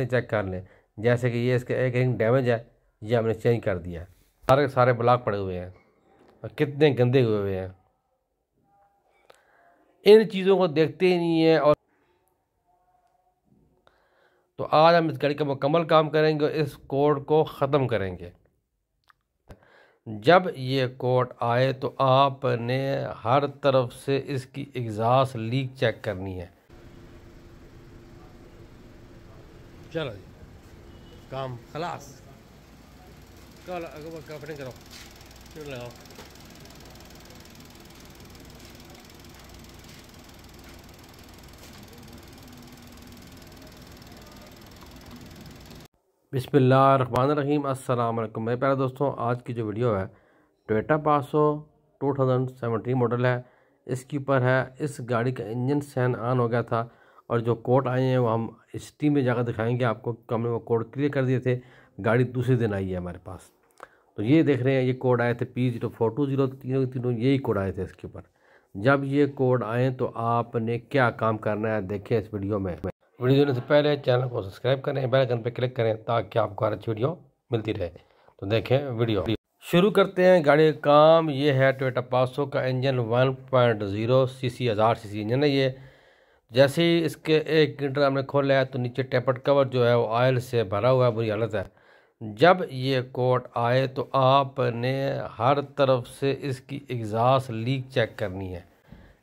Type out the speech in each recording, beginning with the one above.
Check कर लें। जैसे कि ये इसका एक रिंग डैमेज है, ये हमने चेंज कर दिया। सारे सारे ब्लॉक पड़े हुए हैं। और कितने गंदे हुए हुए हैं। इन चीज़ों को देखते ही नहीं है और तो आज हम इस गाड़ी का मुकम्मल काम करेंगे और इस कोड को ख़त्म करेंगे। जब ये कोड आए तो आपने हर तरफ़ से इसकी एग्जास लीक चेक करनी है। चलो जी काम खलास कल फिटिंग करो लगाओ बिसमीम अस्सलाम वालेकुम मेरे प्यारे दोस्तों आज की जो वीडियो है टोयोटा पासो 2017 मॉडल है। इसके ऊपर है इस गाड़ी का इंजन सैन ऑन हो गया था। और जो कोड आए हैं, वो हम इस टीम में जाकर दिखाएँगे आपको हमने वो कोड क्लियर कर दिए थे, गाड़ी दूसरे दिन आई है हमारे पास। तो ये देख रहे हैं, ये कोड आए थे P zero four two zero तीनों तीनों यही कोड आए थे इसके ऊपर। जब ये कोड आए तो आपने क्या काम करना है, देखें इस वीडियो में। वीडियो देने से पहले चैनल को सब्सक्राइब करें, बेल आइकन पर क्लिक करें ताकि आपको हर अच्छी वीडियो मिलती रहे। तो देखें वीडियो। शुरू करते हैं गाड़ी का काम। ये है टोयोटा पासो का इंजन 1.0 सीसी हज़ार सीसी इंजन है ये। जैसे ही इसके एक लीटर हमने खोला है तो नीचे टेपट कवर जो है वो ऑयल से भरा हुआ है, बुरी हालत है। जब ये कोट आए तो आपने हर तरफ़ से इसकी एग्जास लीक चेक करनी है।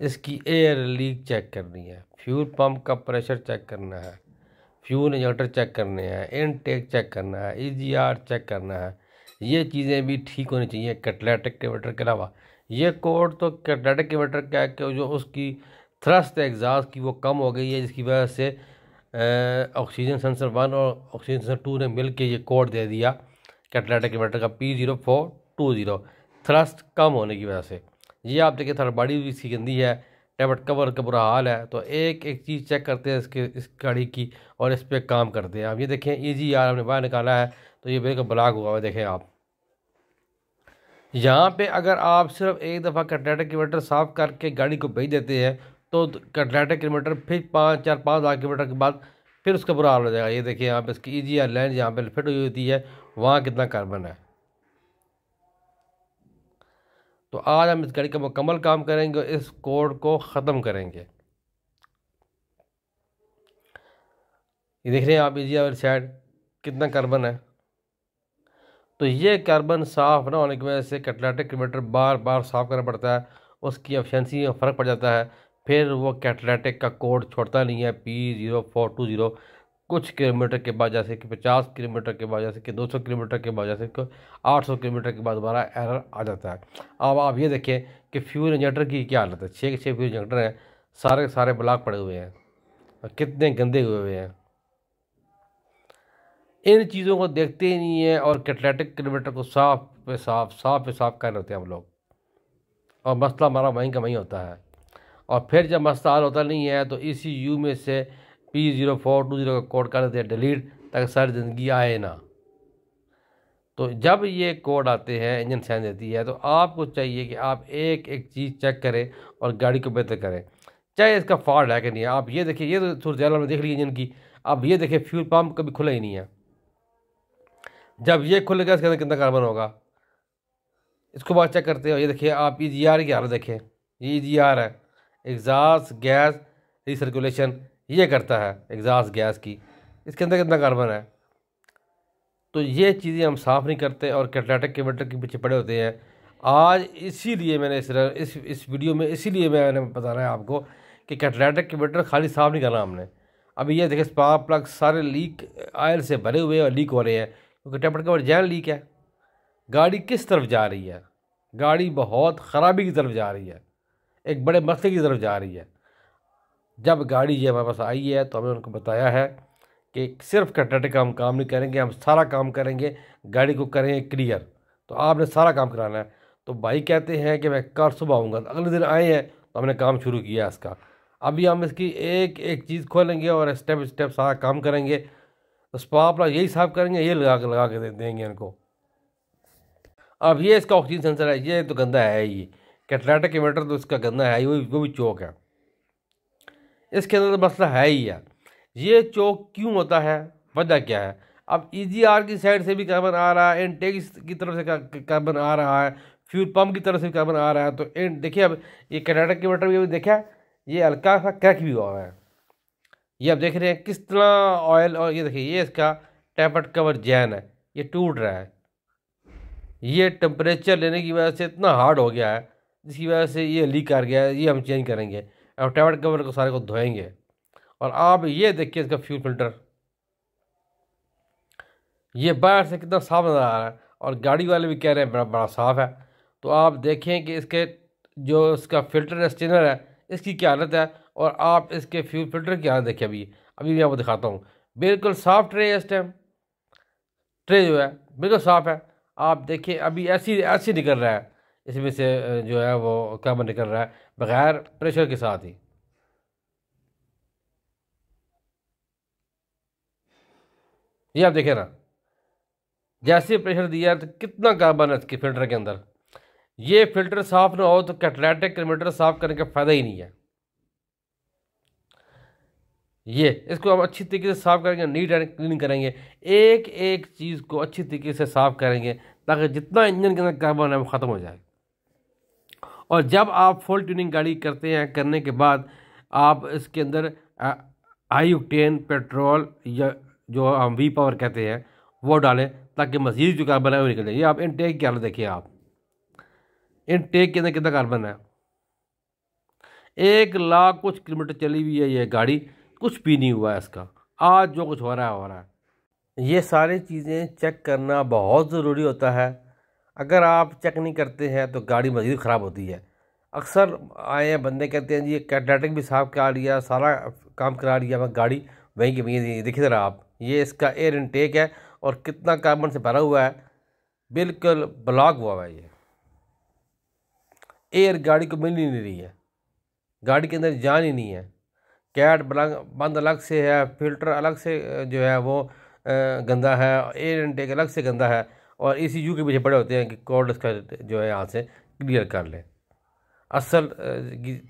इसकी एयर लीक चेक करनी है। फ्यूल पंप का प्रेशर चेक करना है। फ्यूल इंजेक्टर चेक करने हैं। इनटेक चेक करना है। ईजीआर चेक करना है। ये चीज़ें भी ठीक होनी चाहिए कैटलेटिक केवेटर के अलावा। ये कोड तो कैटलेटिक केवेटर क्या है कि जो उसकी थ्रस्ट एग्जास की वो कम हो गई है, जिसकी वजह से ऑक्सीजन सेंसर वन और ऑक्सीजन सेंसर टू ने मिल के ये कोड दे दिया कैटलेटिक केवेटर का P zero four two zero thrust कम होने की वजह से। ये आप देखिए, थोड़ा बड़ी भी इसकी गंदी है टेबट कवर का बुरा हाल है तो एक एक चीज़ चेक करते हैं इसके, इस गाड़ी की और इस पर काम करते हैं। आप ये देखें ईजी यार, हमने बाहर निकाला है तो ये बिल्कुल ब्लॉक हुआ है देखें आप। यहाँ पे अगर आप सिर्फ़ एक दफ़ा कटलेटर किलोमीटर साफ़ करके गाड़ी को भेज देते हैं तो कटलेटर किलोमीटर, फिर पाँच, चार, पाँच हज़ार किलोमीटर के बाद फिर उसका बुरा हाल हो जाएगा। ये देखिए यहाँ पे इसकी ईजी आर लाइन जहाँ पे फिट हुई होती है, वहाँ कितना कार्बन है। तो आज हम इस गाड़ी का मुकम्मल काम करेंगे और इस कोड को ख़त्म करेंगे। ये देख रहे हैं आप इजी और साइड कितना कार्बन है। तो ये कार्बन साफ़ ना होने की वजह से कैटलाटिक किलोमीटर बार बार साफ़ करना पड़ता है, उसकी एफिशिएंसी में फ़र्क पड़ जाता है। फिर वो कैटलाटिक का कोड छोड़ता नहीं है P zero four two zero कुछ किलोमीटर के बाद, जैसे कि पचास किलोमीटर के बाद, जैसे कि दो सौ किलोमीटर के बाद, जैसे कि आठ सौ किलोमीटर के बाद दोबारा एरर आ जाता है। अब आप ये देखें कि फ्यूल इंजेक्टर की क्या हालत है। छः के छः फ्यूल इंजेक्टर हैं, सारे सारे ब्लॉक पड़े हुए हैं, और कितने गंदे हुए हुए हैं। इन चीज़ों को देखते ही नहीं है, और कैटलेटिक किलोमीटर को साफ़ पे साफ़ साफ़ पे साफ़ कर होते हैं हम लोग। और मसला हमारा वहीं का वहीं होता है। और फिर जब हल होता नहीं है तो इसी यू में से P zero four two zero का कोड कर देते हैं डिलीट ताकि सारी ज़िंदगी आए ना। तो जब ये कोड आते हैं इंजन साइन देती है तो आपको चाहिए कि आप एक एक चीज़ चेक करें और गाड़ी को बेहतर करें। चाहे इसका फॉल्ट है कि नहीं आप ये देखिए, ये तो सूरत हमने देख ली इंजन की। अब ये देखिए फ्यूल पम्प कभी खुला ही नहीं है। जब ये खुलेगा, इसके अंदर कितना कार्बन होगा? इसको बाद चेक करते हो, ये देखिए, आप ई जी आर की हालत देखें। ये ई जी आर है। एग्जास गैस रिसर्कुलेशन ये करता है एग्जास गैस की। इसके अंदर कितना कार्बन है? तो ये चीज़ें हम साफ़ नहीं करते और कैटलाटिक केमेटर के पीछे पड़े होते हैं। आज इसीलिए मैंने इस इस इस वीडियो में, इसीलिए मैंने बताना है आपको कि कैटलाटिक केमेटर खाली साफ़ नहीं करना हमने। अभी ये देखिए स्पार्क प्लग सारे लीक, आयल से भरे हुए और लीक हो रहे हैं, क्योंकि टेपट का जैन लीक है। गाड़ी किस तरफ़ जा रही है? गाड़ी बहुत ख़राबी की तरफ़ जा रही है। एक बड़े मसले की तरफ़ जा रही है। जब गाड़ी ये हमारे पास आई है तो हमने उनको बताया है कि सिर्फ़ कटरेटे का हम काम नहीं करेंगे, हम सारा काम करेंगे, गाड़ी को करेंगे क्लियर। तो आपने सारा काम कराना है। तो भाई कहते हैं कि मैं कल सुबह आऊँगा तो अगले दिन आए हैं तो हमने काम शुरू किया इसका। अभी हम इसकी एक एक चीज़ खोलेंगे और स्टेप स्टेप सारा काम करेंगे। तो स्पाप यही साफ़ करेंगे, ये लगा लगा के दे, देंगे इनको। अब ये इसका ऑक्सीजन सेंसर है, ये तो गंदा है ही। कैटलाटिक इन्वर्टर तो इसका गंदा है ही, वो वो भी चौक है। इसके अंदर तो मसला है ही यार ये चौक क्यों होता है? वजह क्या है? अब ईजीआर की साइड से भी कार्बन आ रहा है इनटेक की तरफ़ से कार्बन आ रहा है फ्यूल पंप की तरफ़ से कार्बन आ रहा है। तो इन देखिए अब ये कर्नाटक के वाटर भी देखा ये हल्का सा क्रैक भी हुआ है। ये आप देख रहे हैं किस तरह ऑयल और ये देखिए, ये इसका टैपट कवर जैन है, ये टूट रहा है। ये टेम्परेचर लेने की वजह से इतना हार्ड हो गया है। जिसकी वजह से ये लीक कर गया है ये हम चेंज करेंगे। और टैपट कवर को सारे को धोएँगे। और आप ये देखिए इसका फ्यूल फ़िल्टर ये बाहर से कितना साफ़ नज़र आ रहा है और गाड़ी वाले भी कह रहे हैं, बड़ा बड़ा साफ़ है। तो आप देखें कि इसके जो इसका फ़िल्टर स्टेनर है, इसकी क्या हालत है और आप इसके फ्यूल फ़िल्टर की हालत देखिए अभी। अभी मैं आपको दिखाता हूँ। बिल्कुल साफ़ ट्रे है इस टाइम ट्रे जो है, बिल्कुल साफ़ है। आप देखिए, अभी ऐसी ऐसी निकल रहा है। इसमें से जो है वो काम निकल रहा है? बगैर प्रेशर के साथ ही। ये आप देखें ना, जैसे प्रेशर दिया तो कितना कार्बन है इसके फ़िल्टर के अंदर। ये फ़िल्टर साफ़ ना हो तो कैटलाटिक किलोमीटर साफ़ करने का फ़ायदा ही नहीं है। ये, इसको हम अच्छी तरीके से साफ़ करेंगे नीट एंड क्लीन करेंगे। एक एक चीज़ को अच्छी तरीके से साफ़ करेंगे, ताकि जितना इंजन के अंदर कार्बन है वो ख़त्म हो जाए। और जब आप फुल ट्यूनिंग गाड़ी करते हैं, करने के बाद आप इसके अंदर हाई टेन पेट्रोल या जो हम वी पावर कहते हैं, वो डालें ताकि मज़ीद जो कार्बन है वो निकल। ये आप इन टेक की हालत देखिए आप। इन टेक के अंदर कितना कार्बन है? एक लाख कुछ किलोमीटर चली हुई है ये गाड़ी। कुछ भी नहीं हुआ है इसका। आज जो कुछ हो रहा है, हो रहा है। ये सारी चीज़ें चेक करना बहुत ज़रूरी होता है। अगर आप चेक नहीं करते हैं तो गाड़ी मज़ीद ख़राब होती है। अक्सर आए हैं, बंदे कहते हैं, जी कैटलेटिक भी साफ़ करा लिया, सारा काम करा लिया, मैं गाड़ी वहीं की वहीं देखिए ज़रा आप, ये इसका एयर इनटेक है और कितना कार्बन से भरा हुआ है। बिल्कुल ब्लॉक हुआ है ये। एयर गाड़ी को मिल ही नहीं रही है। गाड़ी के अंदर जान ही नहीं है। कैट बंद अलग से है फ़िल्टर अलग से जो है वो गंदा है एयर इनटेक अलग से गंदा है। और ई सी यू के पीछे पड़े होते हैं कि कोड इसका जो है यहाँ से क्लियर कर लें। असल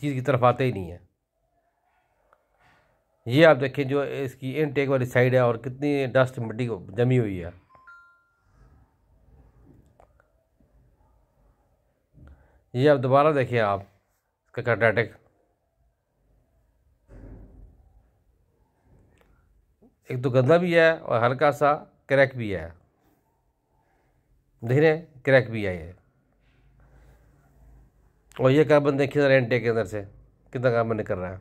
चीज़ की तरफ़ आते ही नहीं है। ये आप देखें जो इसकी इनटेक वाली साइड है और कितनी डस्ट मिट्टी जमी हुई है। ये आप दोबारा देखिए आप, इसका कर्नाटक एक तो गंदा भी है और हल्का सा क्रैक भी है। हैं क्रैक भी आई है। और ये कार्बन देखिए एंटे के अंदर से, कितना कार्बन निकल रहा है।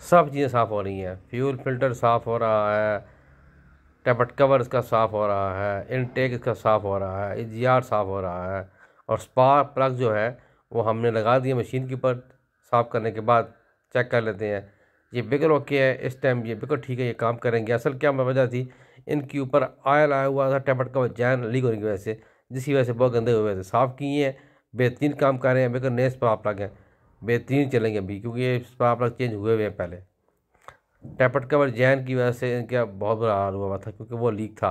सब चीज़ें साफ़ हो रही हैं। फ्यूल फ़िल्टर साफ़ हो रहा है टेपट कवर इसका साफ़ हो रहा है इनटेक इसका साफ़ हो रहा है इजियार साफ़ हो रहा है। और स्पार्क प्लग जो है, वो हमने लगा दिया मशीन के ऊपर। साफ़ करने के बाद चेक कर लेते हैं। ये बिल्कुल ओके है, इस टाइम ये बिल्कुल ठीक है, ये काम करेंगे। असल क्या वजह थी? इनके ऊपर आयल आया हुआ था टेपट का जैन लीक होने की वजह से, जिसकी वजह से बहुत गंदे हुए थे साफ़ किए हैं। बेहतरीन काम कर रहे हैं बिल्कुल नए स्पार्क प्लग हैं, बेहतरीन चलेंगे अभी, क्योंकि ये स्पार्क प्लग चेंज हुए हुए हैं पहले। टेपट कवर जैन की वजह से इनका बहुत बुरा हाल हुआ था, क्योंकि वो लीक था।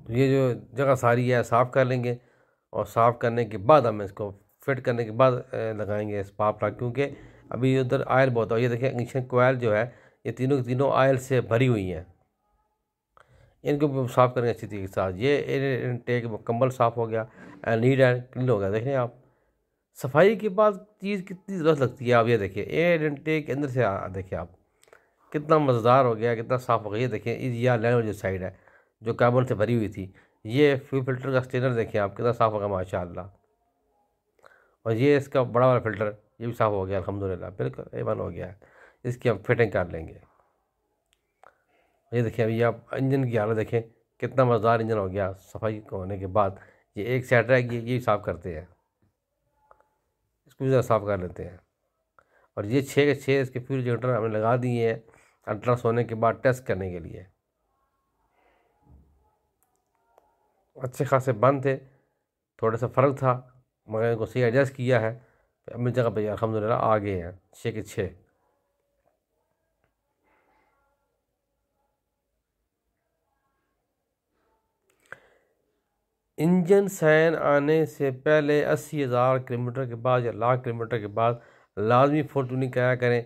तो ये जो जगह सारी है, साफ़ कर लेंगे, और साफ़ करने के बाद हम इसको फिट करने के बाद लगाएँगे स्पार्क लग क्योंकि अभी उधर आयल बहुत है ये देखिए इंग्शन कोयल जो है, ये तीनों तीनों आयल से भरी हुई हैं। इनको साफ़ करेंगे अच्छी तरीके के साथ ये टेक मुकम्मल साफ़ हो गया एंड नीट एंड क्लीन हो गया, देखें आप। सफ़ाई के बाद चीज़ कितनी ज़रूरत लगती है आप, ये देखिए एयर इनटेक के अंदर से देखिए आप। कितना मज़ेदार हो गया, कितना साफ़ हो गया, ये देखिए या लैंड जो साइड है, जो कार्बन से भरी हुई थी। ये फ्यू फ़िल्टर का स्टेनर देखिए आप, कितना साफ़ होगा माशा और ये इसका बड़ा वाला फ़िल्टर ये भी साफ़ हो गया अलहमदिल्ला बिल्कुल एवन हो गया इसकी हम फिटिंग कर लेंगे। ये देखिए, अभी आप इंजन की हालत देखें, कितना मज़ेदार इंजन हो गया, सफ़ाई होने के बाद। ये एक साइड रहेगी ये भी साफ़ करते हैं। इसको भी साफ़ कर लेते हैं। और ये छः के छः इसके फ्यूल जनरेटर हमने लगा दिए हैं, अल्ट्रास होने के बाद टेस्ट करने के लिए। अच्छे खासे बंद थे, थोड़ा सा फ़र्क था, मगर इनको सही एडजस्ट किया है। अपनी जगह पर अलहमदिल्ला आ गए हैं, छः के छः। इंजन सैन आने से पहले अस्सी हज़ार किलोमीटर के बाद या लाख किलोमीटर के बाद लाजमी फुल ट्यूनिंग कराया करें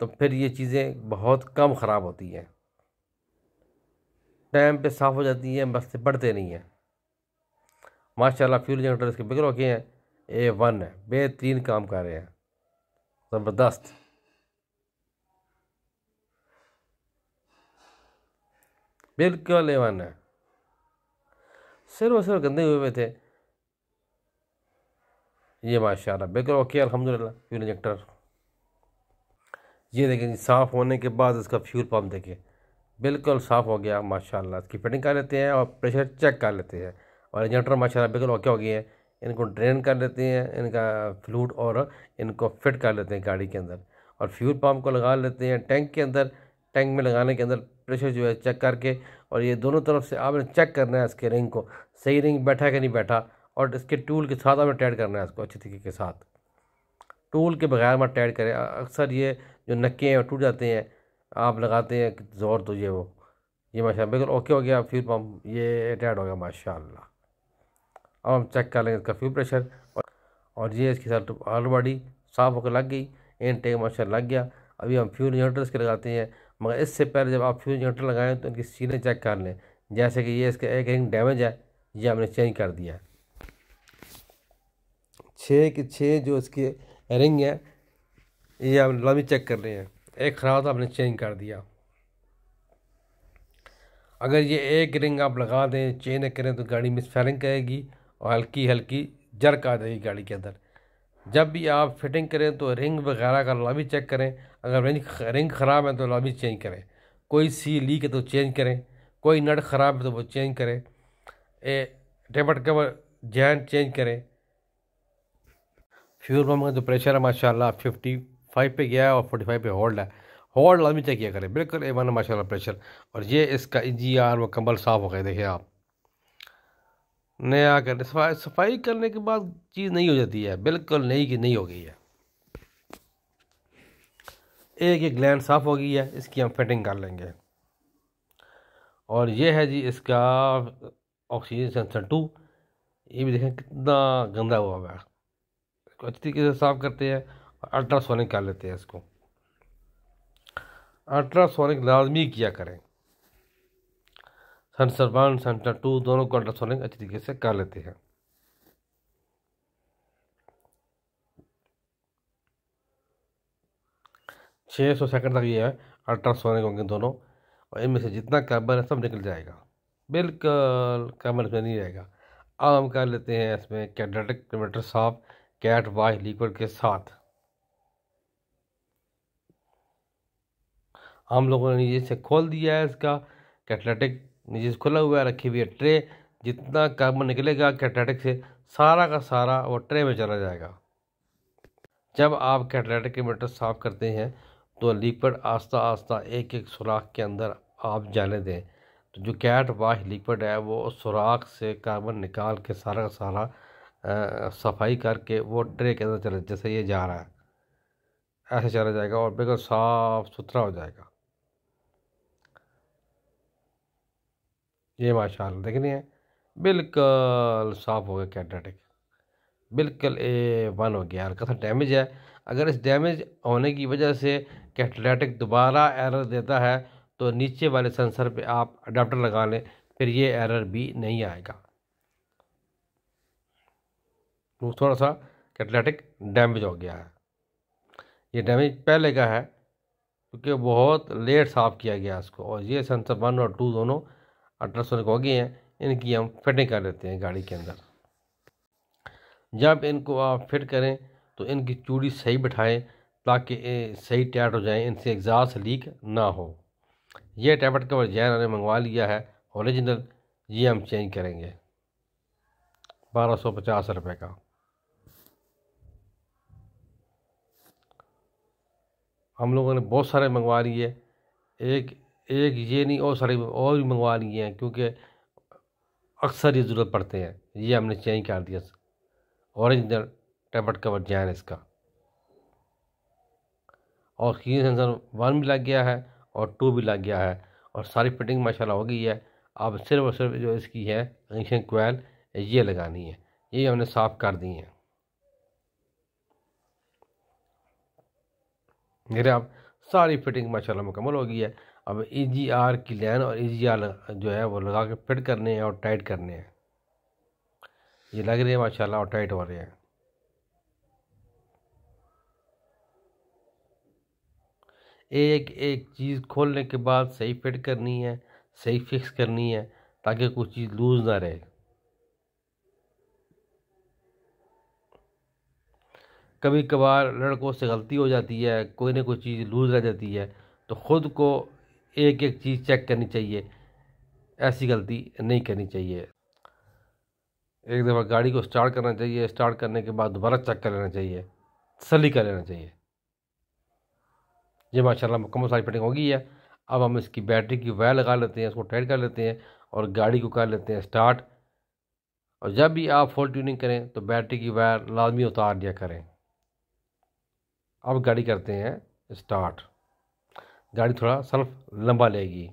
तो फिर ये चीज़ें बहुत कम ख़राब होती हैं। टाइम पे साफ़ हो जाती हैं, बस बढ़ते नहीं हैं। माशाल्लाह, फ्यूल जनरेटर इसके बिगड़ रखे हैं। ए वन है बेहतरीन काम कर रहे हैं। ज़बरदस्त। बिल्कुल ए वन है। सिर व सिर गंदे हुए हुए थे। ये माशाल्लाह, बिल्कुल ओके, अल्हम्दुलिल्लाह फ्यूल इंजेक्टर ये देखें साफ़ होने के बाद इसका फ्यूल पम्प देखिए बिल्कुल साफ़ हो गया, माशाल्लाह। इसकी फिटिंग कर लेते हैं और प्रेशर चेक कर लेते हैं। और इंजेक्टर माशाल्लाह, बिल्कुल ओके हो गए हैं। इनको ड्रेन कर लेते हैं, इनका फ्लूड और इनको फिट कर लेते हैं गाड़ी के अंदर। और फ्यूल पम्प को लगा लेते हैं टैंक के अंदर। टैंक में लगाने के अंदर प्रेशर जो है चेक करके और ये दोनों तरफ़ से आपने चेक करना है इसके रिंग को। सही रिंग बैठा कि नहीं बैठा और इसके टूल के साथ आपने टैड करना है इसको अच्छे तरीके के साथ। टूल के बगैर मत टैड करें। अक्सर ये जो नक्के हैं टूट जाते हैं। आप लगाते हैं, ज़ोर तो ये वो। ये माशा बिल्कुल ओके हो गया फ्यूल पम्प ये टाइट हो गया माशा अब हम चेक कर लेंगे इसका फ्यूल प्रेशर और, ये इसके आल बॉडी साफ़ होकर लग गई इन टेक माशा लग गया। अभी हम फ्यूल इंजेक्टर इसके लगाते हैं मगर इससे पहले जब आप फ्यूल इंजेक्टर लगाएँ तो इनकी सीलें चेक कर लें। जैसे कि ये इसका एक रिंग डैमेज है ये हमने चेंज कर दिया छः के छः जो इसके रिंग है ये हम लंबी चेक कर रहे हैं। एक ख़राब था हमने चेंज कर दिया। अगर ये एक रिंग आप लगा दें चेंज करें तो गाड़ी मिस फायरिंग करेगी। और हल्की हल्की जर्क आ जाएगी गाड़ी के अंदर। जब भी आप फिटिंग करें तो रिंग वगैरह का लॉबी चेक करें। अगर रिंग रिंग ख़राब है तो लॉबी चेंज करें। कोई सी लीक है तो चेंज करें। कोई नट ख़राब है तो वो चेंज करें। ए टेबट कवर जैन चेंज करें। फ्यूल पम्प का जो प्रेशर है, माशाल्लाह फिफ्टी फाइव पे गया है और फोर्टी फाइव पे होल्ड है। होल्ड लॉबी चेक किया करें। बिल्कुल ए वन माशाल्लाह प्रेशर और ये इसका जी आर वो कम्बल साफ़ हो गए, देखिए आप। नया करने सफ़ाई सफ़ाई करने के बाद चीज़ नहीं हो जाती है, बिल्कुल नई की नहीं हो गई है। एक एक ग्लैंड साफ़ हो गई है, इसकी हम फिटिंग कर लेंगे। और ये है जी इसका ऑक्सीजन सेंसर टू ये भी देखें कितना गंदा हुआ है। इसको अच्छी तरीके से साफ़ करते हैं और अल्ट्रासोनिक कर लेते हैं इसको। अल्ट्रासोनिक लाजमी किया करें। सेंसर वन सेंसर टू दोनों को अल्ट्रासोनिक अच्छी तरीके से कर लेते हैं। छः सौ सेकेंड तक ये है अल्ट्रासोनिक होंगे दोनों, और इनमें से जितना कार्बन है, सब निकल जाएगा। बिल्कुल कार्बन इसमें नहीं रहेगा। अब हम कर लेते हैं इसमें कैडेटिक किलोमीटर साफ़ कैट वाश लिक्विड के साथ। हम लोगों ने नीचे से खोल दिया है इसका कैटलेटिक नीचे खुला हुआ रखी हुई है ट्रे। जितना कार्बन निकलेगा कैटलेटिक से सारा का सारा वो ट्रे में चला जाएगा। जब आप कैटलेटिक के मीटर साफ़ करते हैं तो लिक्विड आस्ता आस्ता एक एक सुराख के अंदर आप जाने दें। तो जो कैट वाश लिक्विड है वो सुराख से कार्बन निकाल के सारा का सारा आ, सफ़ाई करके वो ट्रे के अंदर चले जैसे ये जा रहा है। ऐसे चला जाएगा और बिल्कुल साफ़ सुथरा हो जाएगा। ये माशाल्लाह, देखनी है। बिल्कुल साफ़ हो गया कैटाटिक। बिल्कुल ए वन हो गया। हल्का सा डैमेज है। अगर इस डैमेज होने की वजह से कैटलेटिक दोबारा एरर देता है तो नीचे वाले सेंसर पे आप अडाप्टर लगा लें, फिर ये एरर भी नहीं आएगा। तो थोड़ा सा कैटलेटिक डैमेज हो गया है। ये डैमेज पहले का है, क्योंकि बहुत लेट साफ़ किया गया इसको, और ये सेंसर वन और टू दोनों अल्ट्रासोनिक हो गए हैं, इनकी हम फिटिंग कर लेते हैं गाड़ी के अंदर। जब इनको आप फिट करें तो इनकी चूड़ी सही बिठाएँ, ताकि सही टाइट हो जाए, इनसे एग्जास्ट लीक ना हो। ये टैबलेट कवर जैन ने मंगवा लिया है ओरिजिनल ये हम चेंज करेंगे। बारह सौ पचास रुपये का। हम लोगों ने बहुत सारे मंगवा लिए, एक एक ये नहीं, और सारे और भी मंगवा लिए हैं, क्योंकि अक्सर ये ज़रूरत पड़ते हैं। ये हमने चेंज कर दिया। ओरिजिनल टेबलेट कवर जैन इसका। और की सेंसर वन भी लग गया है, और टू भी लग गया है, और सारी फिटिंग माशाल्लाह हो गई है। अब सिर्फ़ और सिर्फ़ जो इसकी है इंक्शन कोयल ये लगानी है। ये हमने साफ़ कर दी है। मेरे आप सारी फिटिंग माशाल्लाह मुकम्मल हो गई है। अब ई जी आर की लाइन और ए जी आर जो है वो लगा के फिट करने हैं और टाइट करने हैं। ये लग रहे हैं माशाल्लाह और टाइट हो रहे हैं। एक एक चीज़ खोलने के बाद सही फिट करनी है, सही फिक्स करनी है, ताकि कुछ चीज़ लूज़ ना रहे। कभी कभार लड़कों से गलती हो जाती है, कोई ना कोई चीज़ लूज़ रह जाती है तो ख़ुद को एक एक चीज़ चेक करनी चाहिए। ऐसी गलती नहीं करनी चाहिए। एक दफ़ा गाड़ी को स्टार्ट करना चाहिए। स्टार्ट करने के बाद दोबारा चेक कर लेना चाहिए। तसली कर लेना चाहिए। ये माशाल्लाह मुकम्मल सारी फिटिंग हो गई है। अब हम इसकी बैटरी की वायर लगा लेते हैं, इसको टाइट कर लेते हैं और गाड़ी को कर लेते हैं स्टार्ट और जब भी आप फुल ट्यूनिंग करें तो बैटरी की वायर लाजमी उतार दिया करें। अब गाड़ी करते हैं स्टार्ट गाड़ी थोड़ा सल्फ लंबा लेगी।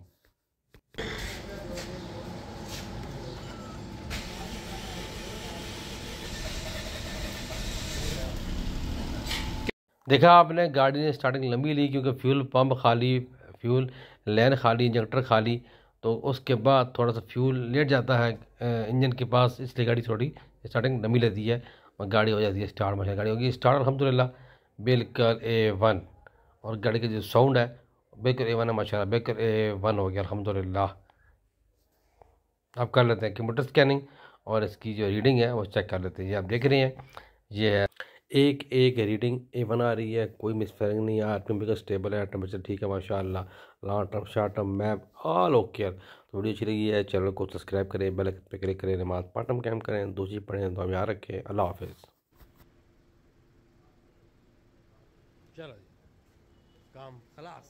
देखा आपने, गाड़ी ने स्टार्टिंग लंबी ली क्योंकि फ्यूल पंप खाली फ्यूल लैन खाली इंजेक्टर खाली तो उसके बाद थोड़ा सा फ्यूल लेट जाता है इंजन के पास, इसलिए गाड़ी थोड़ी स्टार्टिंग लंबी लेती है, और गाड़ी हो जाती है स्टार्ट मशीन गाड़ी होगी स्टार्ट अलहमदिल्ला बिल्कुल ए वन और गाड़ी का जो साउंड है बिल्कुल ए वन है माशा बेकर ए वन हो गया अलहमदिल्ला अब कर लेते हैं कंप्यूटर स्कैनिंग और इसकी जो रीडिंग है, वो चेक कर लेते हैं। ये आप देख रहे हैं, ये है। एक एक रीडिंग ए वन आ रही है, कोई मिसफेरिंग नहीं है टेम्परेचर स्टेबल है टेम्परेचर ठीक है, माशाल्लाह। Long term short term map all okay तो वीडियो अच्छी लगी है, चैनल को सब्सक्राइब करें, बेल पे क्लिक करें, नमाज़ पाटम कैम करें, दो चीज़ पढ़ें तो हम याद रखें। अल्लाह हाफिज़। चलो काम, खलास।